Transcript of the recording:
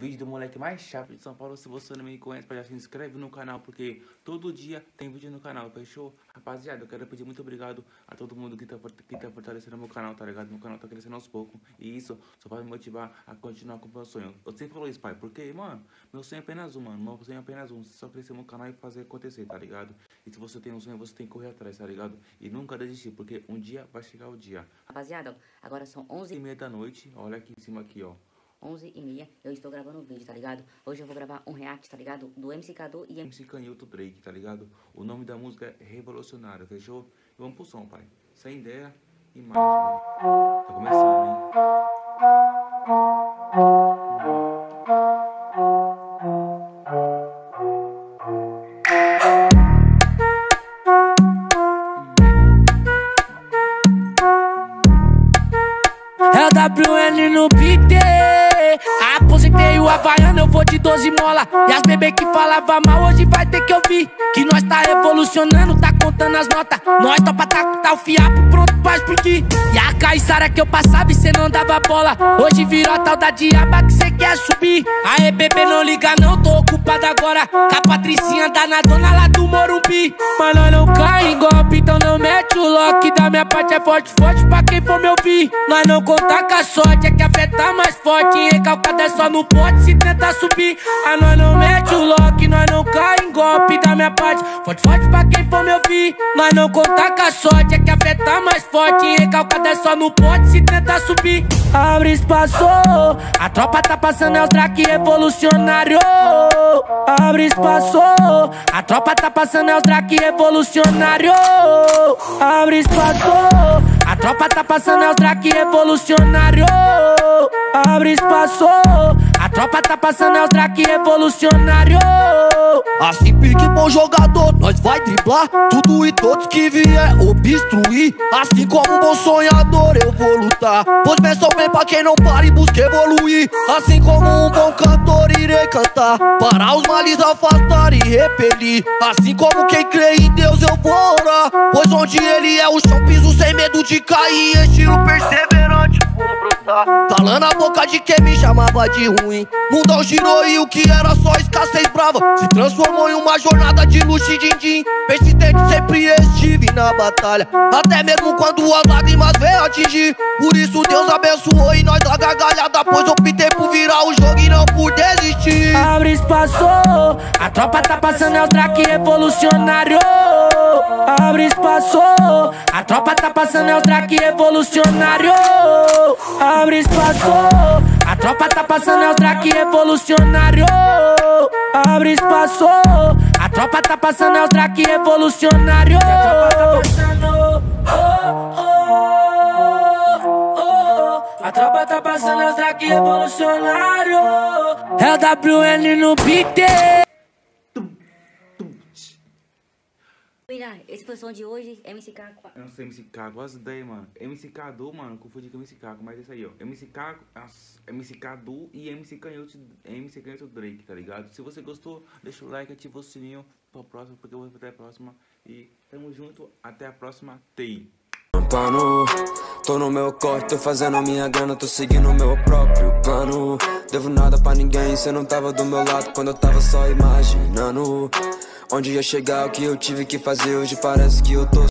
vídeo do moleque mais chato de São Paulo. Se você não me conhece, já se inscreve no canal, porque todo dia tem vídeo no canal, fechou? Rapaziada, eu quero pedir muito obrigado a todo mundo que tá, que tá fortalecendo meu canal, tá ligado? Meu canal tá crescendo aos poucos. E isso só vai me motivar a continuar com o meu sonho. Eu sempre falo isso, pai, porque, mano, meu sonho é apenas um, mano. Meu sonho é apenas um. Só crescer meu canal e fazer acontecer, tá ligado? E se você tem um sonho, você tem que correr atrás, tá ligado? E nunca desistir, porque um dia vai chegar o dia. Rapaziada, agora são 11 e meia da noite, olha aqui em cima aqui, ó. 11 e meia, eu estou gravando um vídeo, tá ligado? Hoje eu vou gravar um react, tá ligado? Do MC Cadu e MC Canhoto Drake, tá ligado? O nome da música é Revolucionário, fechou? E vamos pro som, pai. Sem ideia e mais. Tá começando, hein? WN no beat Aposentei o Havaiano, eu vou de 12 mola. E as bebê que falava mal, hoje vai ter que ouvir. Que nós tá revolucionando, tá contando as notas Nós topa tá com tal fiapo pronto pra explodir. E a Caissara que eu passava e cê não dava bola. Hoje virou a tal da diaba que cê quer subir. Aê bebê não liga não, tô ocupado agora. Com a Patricinha danadona lá do Morumbi. Mas nós não cai em golpe, então não mete o lock. Da minha parte é forte, forte pra quem for me ouvir. Nós não contar com a sorte, é que a fé tá mais forte. Recalcada é só no pote se tentar subir. A nós não mete o lock, nós não cai em golpe. Da minha parte, forte, forte pra quem for me ouvir. Nós não contar com a sorte, é que a fé tá mais forte. Recalcada é só no pote se tentar subir. Abre espaço, a tropa tá passando é o track revolucionário. Abre espaço, a tropa tá passando é o track revolucionário. Abre espaço, a tropa tá passando é o track revolucionário. Abre espaço, a tropa tá passando é o track revolucionário Assim pique bom jogador, nós vai driblar. Tudo e todos que vier obstruir. Assim como um bom sonhador eu vou lutar. Pois penso bem pra quem não para e busca evoluir. Assim como um bom cantor irei cantar. Para os males afastar e repelir. Assim como quem crê em Deus eu vou orar. Pois onde ele é o chão piso sem medo de cair. Estilo Calando a boca de quem me chamava de ruim. Mundão girou e o que era só escassez brava. Se transformou em uma jornada de luxo e din-din. Persistente sempre estive na batalha. Até mesmo quando as lágrimas veio atingir. Por isso Deus abençoou e nós da gargalhada Pois optei por virar o jogo e não por desistir. Abre espaço, a tropa tá passando é o track revolucionário Abre espaço, a tropa tá passando é o track revolucionário. Abre espaço, a tropa tá passando é o track revolucionário. Abre espaço, a tropa tá passando é o track revolucionário. A tropa tá passando. É o track revolucionário. É o WN no beat esse foi o som de hoje, MC Caco. Eu não sei MC Caco, quase ideia, mano. MC Cadu, mano, confundi com MC Caco, mas é isso aí, ó. MC Caco, MC Cadu e MC Canhoto, MC Canhoto Drake, tá ligado? Se você gostou, deixa o like, ativa o sininho pra próxima, porque eu vou até a próxima. E tamo junto, até a próxima. TI. Tô no meu corte, tô fazendo minha grana, tô seguindo meu próprio plano. Devo nada pra ninguém, cê não tava do meu lado quando eu tava só imaginando. Onde ia chegar, o que eu tive que fazer Hoje parece que eu tô